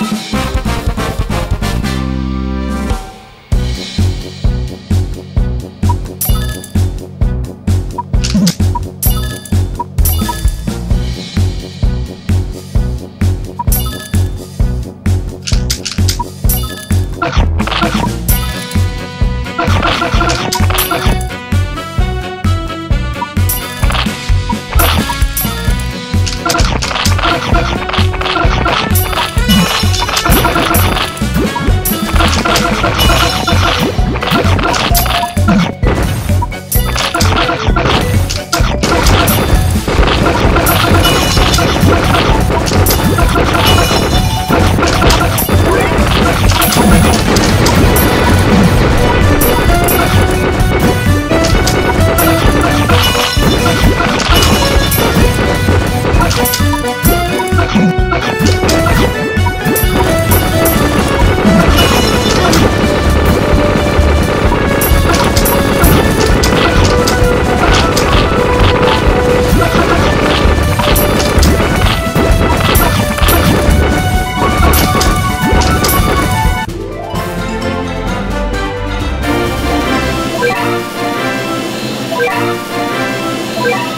you Yeah.